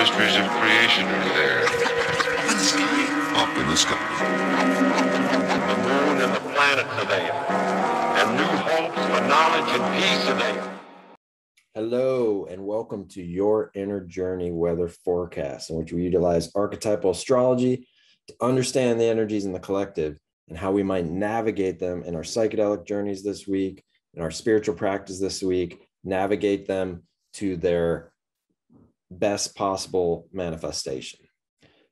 mysteries of creation are there. Up In the sky. Up in the sky. The moon and the planets are there. And new hopes for knowledge and peace are there. Hello, and welcome to Your Inner Journey Weather Forecast, in which we utilize archetypal astrology to understand the energies in the collective and how we might navigate them in our psychedelic journeys this week, in our spiritual practice this week, navigate them to their best possible manifestation.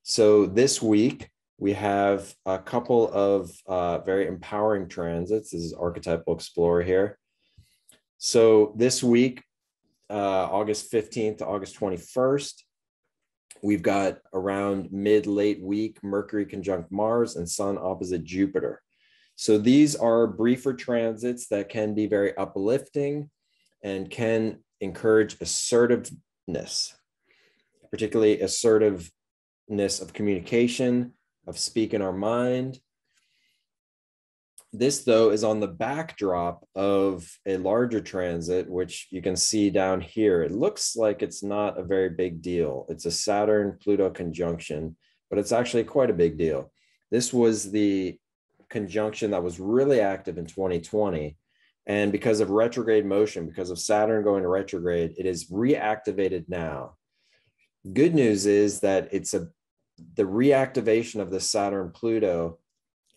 So this week, we have a couple of uh, very empowering transits. This is Archetypal Explorer here. So this week, uh, August 15th to August 21st, we've got around mid late week Mercury conjunct Mars and Sun opposite Jupiter. So these are briefer transits that can be very uplifting and can encourage assertiveness, particularly assertiveness of communication, of speaking our mind. This, though, is on the backdrop of a larger transit, which you can see down here. It looks like it's not a very big deal. It's a Saturn Pluto conjunction, but it's actually quite a big deal. This was the conjunction that was really active in 2020 and because of retrograde motion, because of Saturn going to retrograde, it is reactivated now. Good news is that it's a the reactivation of the Saturn Pluto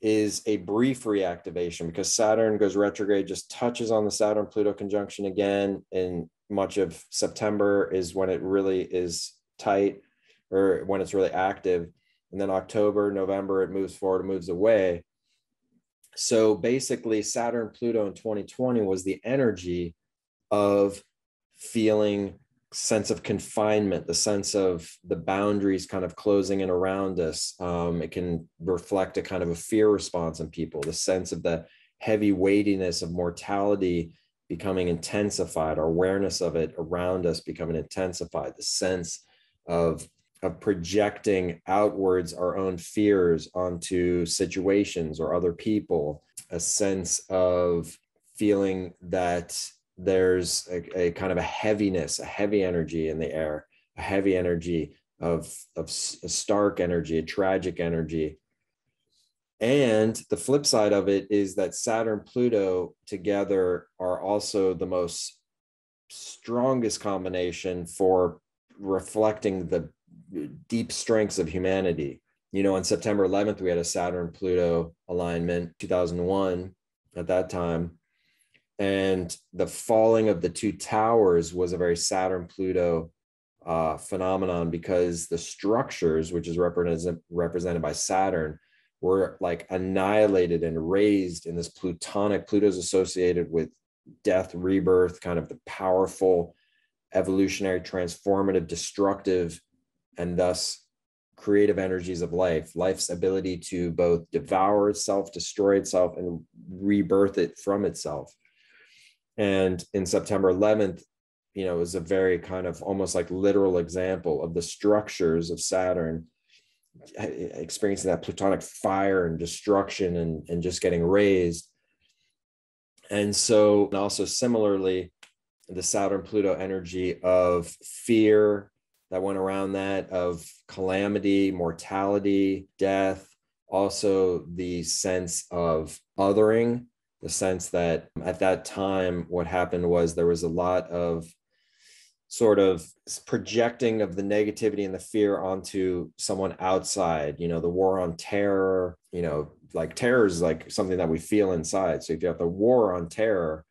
is a brief reactivation because Saturn goes retrograde, just touches on the Saturn Pluto conjunction again. And much of September is when it really is tight or when it's really active. And then October, November, it moves forward, it moves away so basically saturn pluto in 2020 was the energy of feeling sense of confinement the sense of the boundaries kind of closing in around us um, it can reflect a kind of a fear response in people the sense of the heavy weightiness of mortality becoming intensified our awareness of it around us becoming intensified the sense of of projecting outwards our own fears onto situations or other people, a sense of feeling that there's a, a, kind of a heaviness, a heavy energy in the air, a heavy energy of, of stark energy, a tragic energy. And the flip side of it is that Saturn Pluto together are also the most strongest combination for reflecting the deep strengths of humanity. You know, on September 11th, we had a Saturn Pluto alignment, 2001 at that time. And the falling of the two towers was a very Saturn Pluto uh, phenomenon because the structures, which is represented, represented by Saturn, were like annihilated and razed in this plutonic. Pluto's associated with death, rebirth, kind of the powerful, evolutionary, transformative, destructive and thus creative energies of life, life's ability to both devour itself, destroy itself, and rebirth it from itself. And in September 11th, you know, was a very kind of almost like literal example of the structures of Saturn eh, eh, experiencing that plutonic fire and destruction and, and just getting razed. And so, and also similarly, the Saturn Pluto energy of fear, that went around that of calamity, mortality, death, also the sense of othering, the sense that at that time, what happened was there was a lot of sort of projecting of the negativity and the fear onto someone outside you know the war on terror you know like terror is like something that we feel inside. So if you have the war on terror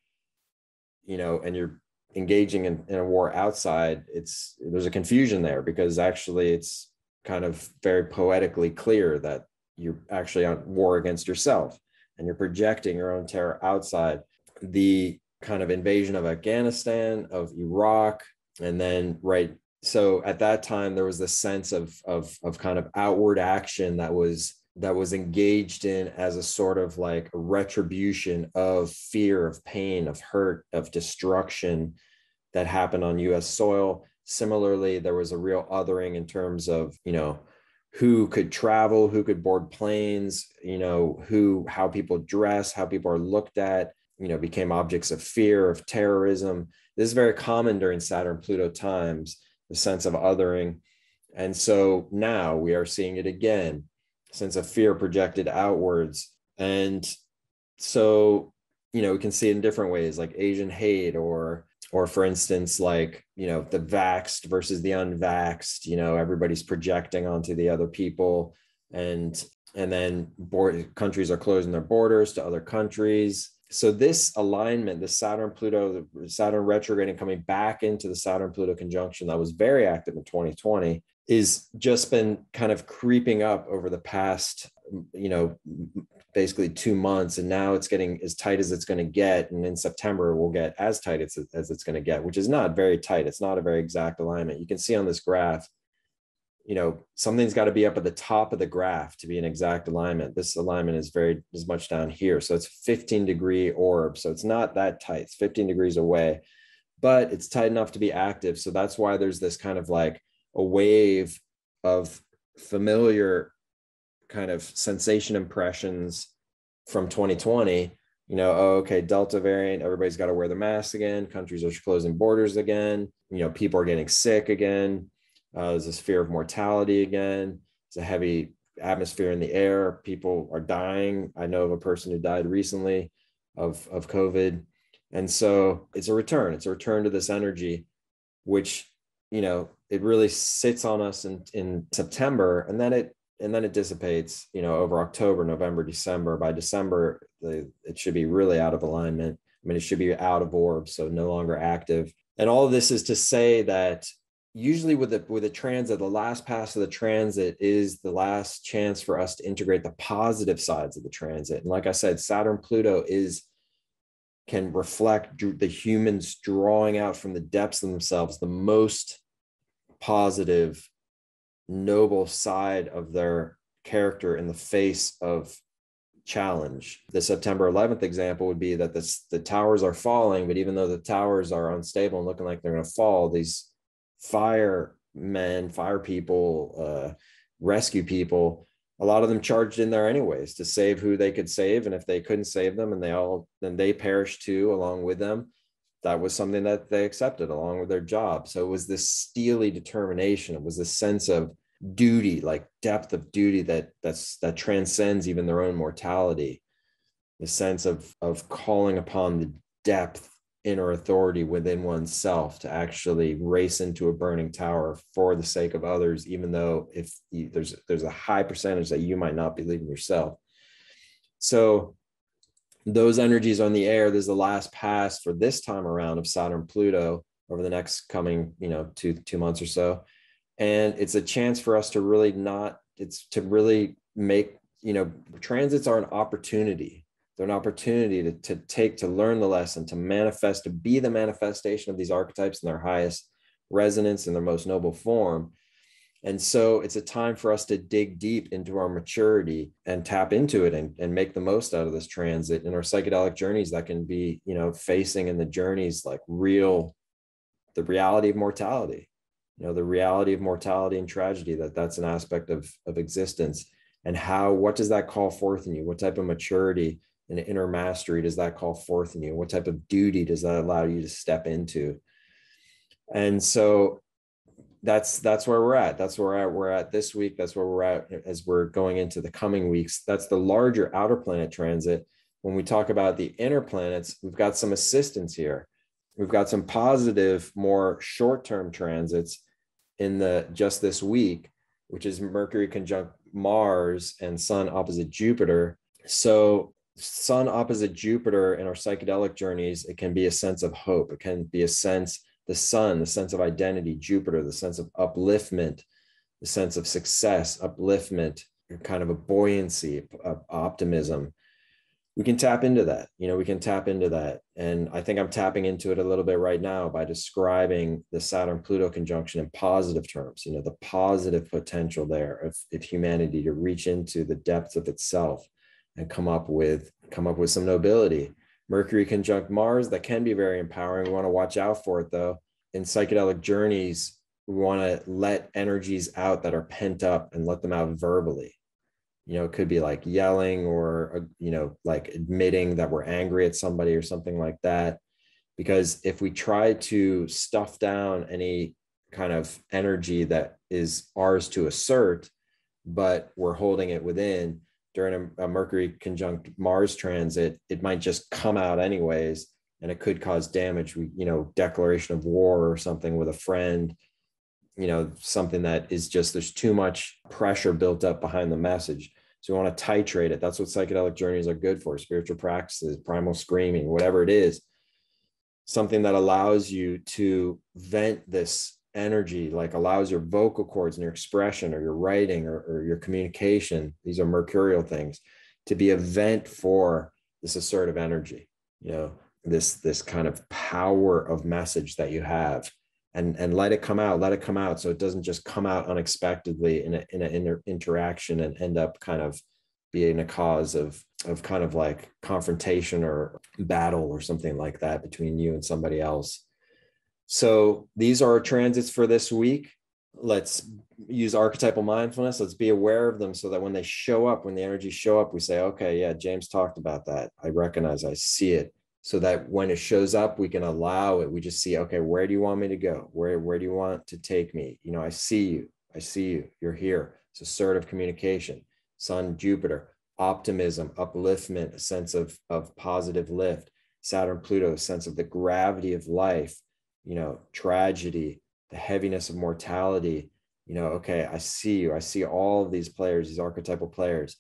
you know and you're engaging in, in a war outside it's there's a confusion there because actually it's kind of very poetically clear that you're actually on war against yourself and you're projecting your own terror outside the kind of invasion of afghanistan of iraq and then right so at that time there was this sense of of of kind of outward action that was that was engaged in as a sort of like retribution of fear, of pain, of hurt, of destruction that happened on US soil. Similarly, there was a real othering in terms of, you know, who could travel, who could board planes, you know, who, how people dress, how people are looked at, you know, became objects of fear, of terrorism. This is very common during Saturn Pluto times, the sense of othering And so now we are seeing it again, sense of fear projected outwards. And so, you know, we can see it in different ways, like Asian hate or or for instance, like, you know, the vaxed versus the unvaxed. you know, everybody's projecting onto the other people. And and then board, countries are closing their borders to other countries so this alignment, the Saturn Pluto, the Saturn and coming back into the Saturn Pluto conjunction that was very active in 2020 is just been kind of creeping up over the past, you know, basically two months. And now it's getting as tight as it's going to get. And in September, we'll get as tight as, as it's going to get, which is not very tight. It's not a very exact alignment. You can see on this graph you know something's got to be up at the top of the graph to be an exact alignment this alignment is very as much down here so it's 15 degree orb so it's not that tight it's 15 degrees away but it's tight enough to be active so that's why there's this kind of like a wave of familiar kind of sensation impressions from 2020 you know oh, okay delta variant everybody's got to wear the mask again countries are closing borders again you know people are getting sick again uh, there's this fear of mortality again. It's a heavy atmosphere in the air. People are dying. I know of a person who died recently of, of COVID. And so it's a return. It's a return to this energy, which, you know, it really sits on us in, in September and then it and then it dissipates, you know, over October, November, December. By December, the, it should be really out of alignment. I mean, it should be out of orb, so no longer active. And all of this is to say that usually with the with a transit the last pass of the transit is the last chance for us to integrate the positive sides of the transit and like i said saturn pluto is can reflect the humans drawing out from the depths of themselves the most positive noble side of their character in the face of challenge the september 11th example would be that the, the towers are falling but even though the towers are unstable and looking like they're going to fall these firemen, fire people, uh, rescue people, a lot of them charged in there anyways to save who they could save. And if they couldn't save them and they all, then they perished too along with them. That was something that they accepted along with their job. So it was this steely determination. It was this sense of duty, like depth of duty that that's that transcends even their own mortality. The sense of of calling upon the depth inner authority within oneself to actually race into a burning tower for the sake of others even though if you, there's there's a high percentage that you might not believe in yourself so those energies on the air. There's the last pass for this time around of saturn pluto over the next coming you know two two months or so. And it's a chance for us to really not it's to really make you know transits are an opportunity. They're an opportunity to, to take, to learn the lesson, to manifest, to be the manifestation of these archetypes in their highest resonance in their most noble form. And so it's a time for us to dig deep into our maturity and tap into it and, and make the most out of this transit in our psychedelic journeys that can be, you know, facing in the journeys like real, the reality of mortality, you know, the reality of mortality and tragedy, that that's an aspect of, of existence. And how, what does that call forth in you? What type of maturity and inner mastery does that call forth in you? What type of duty does that allow you to step into? And so that's that's where we're at. That's where we're at. We're at this week. That's where we're at eh, as we're going into the coming weeks. That's the larger outer planet transit. When we talk about the inner planets, we've got some assistance here. We've got some positive, more short-term transits in the just this week, which is Mercury conjunct Mars and Sun opposite Jupiter. So sun opposite Jupiter in our psychedelic journeys, it can be a sense of hope. It can be a sense, the sun, the sense of identity, Jupiter, the sense of upliftment, the sense of success, upliftment, kind of a buoyancy, of optimism. We can tap into that. You know, we can tap into that. And I think I'm tapping into it a little bit right now by describing the Saturn Pluto conjunction in positive terms, you know, the positive potential there of, of humanity to reach into the depths of itself and come up with come up with some nobility. Mercury conjunct Mars, that can be very empowering. We want to watch out for it though. In psychedelic journeys, we want to let energies out that are pent up and let them out verbally. You know, it could be like yelling or, uh, you know, like admitting that we're angry at somebody or something like that. Because if we try to stuff down any kind of energy that is ours to assert, but we're holding it within during a, a Mercury conjunct Mars transit, it might just come out anyways, and it could cause damage. We, you know, declaration of war or something with a friend, you know, something that is just there's too much pressure built up behind the message. So we want to titrate it. That's what psychedelic journeys are good for spiritual practices, primal screaming, whatever it is. Something that allows you to vent this energy like allows your vocal cords and your expression or your writing or, or your communication these are mercurial things to be a vent for this assertive energy you know this this kind of power of message that you have. And and let it come out let it come out so it doesn't just come out unexpectedly in a in an inter- interaction and end up kind of being a cause of of kind of like confrontation or battle or something like that between you and somebody else so these are our transits for this week. Let's use archetypal mindfulness. Let's be aware of them so that when they show up, when the energies show up, we say, okay, yeah, James talked about that. I recognize, I see it. So that when it shows up, we can allow it. We just see, okay, where do you want me to go? Where, where do you want to take me? You know, I see you. I see you. You're here. It's assertive communication. Sun, Jupiter, optimism, upliftment, a sense of, of positive lift. Saturn, Pluto, a sense of the gravity of life you know tragedy the heaviness of mortality you know okay i see you i see all of these players these archetypal players.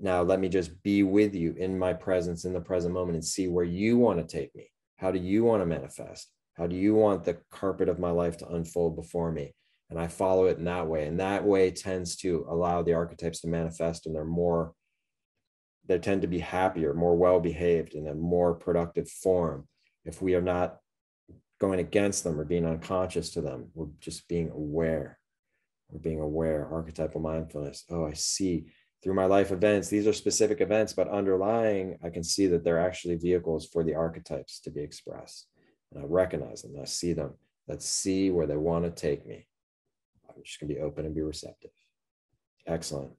Now let me just be with you in my presence in the present moment and see where you want to take me. How do you want to manifest? How do you want the carpet of my life to unfold before me? And i follow it in that way and that way tends to allow the archetypes to manifest and they're more they tend to be happier more well behaved in a more productive form. If we are not going against them or being unconscious to them. We're just being aware. We're being aware, archetypal mindfulness. Oh, I see through my life events, these are specific events, but underlying, I can see that they're actually vehicles for the archetypes to be expressed. And I recognize them, I see them. Let's see where they want to take me. I'm just going to be open and be receptive. Excellent.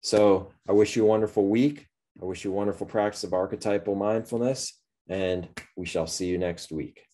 So I wish you a wonderful week. I wish you a wonderful practice of archetypal mindfulness, and we shall see you next week.